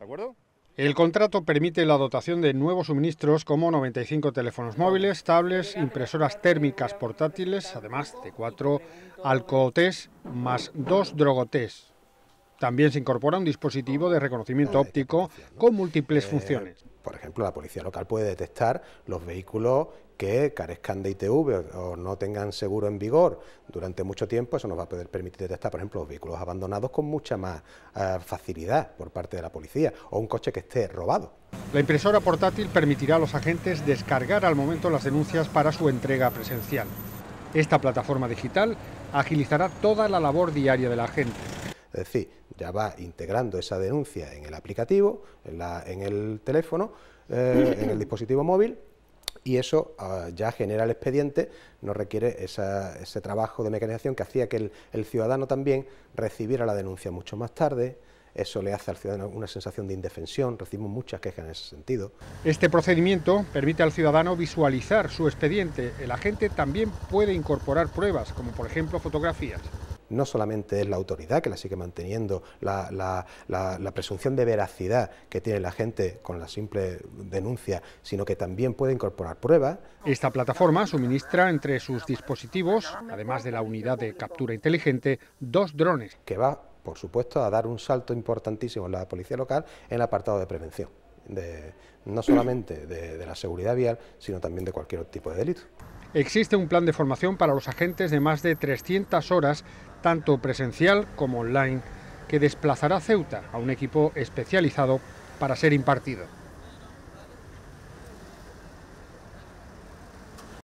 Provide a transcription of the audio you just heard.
¿De acuerdo? El contrato permite la dotación de nuevos suministros como 95 teléfonos móviles, tablets, impresoras térmicas portátiles, además de cuatro alcohotés más dos drogotés. También se incorpora un dispositivo de reconocimiento óptico con múltiples funciones. Por ejemplo, la policía local puede detectar los vehículos que carezcan de ITV o no tengan seguro en vigor durante mucho tiempo, eso nos va a poder permitir detectar, por ejemplo, los vehículos abandonados con mucha más eh, facilidad por parte de la policía o un coche que esté robado. La impresora portátil permitirá a los agentes descargar al momento las denuncias para su entrega presencial. Esta plataforma digital agilizará toda la labor diaria del agente. Es decir, ya va integrando esa denuncia en el aplicativo, en, el teléfono, eh, en el dispositivo móvil y eso ah, ya genera el expediente, no requiere ese trabajo de mecanización que hacía que el, ciudadano también recibiera la denuncia mucho más tarde, eso le hace al ciudadano una sensación de indefensión, recibimos muchas quejas en ese sentido. Este procedimiento permite al ciudadano visualizar su expediente. El agente también puede incorporar pruebas, como por ejemplo fotografías no solamente es la autoridad que la sigue manteniendo, la, presunción de veracidad que tiene la gente con la simple denuncia, sino que también puede incorporar pruebas. Esta plataforma suministra entre sus dispositivos, además de la unidad de captura inteligente, dos drones. Que va, por supuesto, a dar un salto importantísimo en la policía local en el apartado de prevención. no solamente de la seguridad vial, sino también de cualquier tipo de delito. Existe un plan de formación para los agentes de más de 300 horas, tanto presencial como online, que desplazará a Ceuta a un equipo especializado para ser impartido.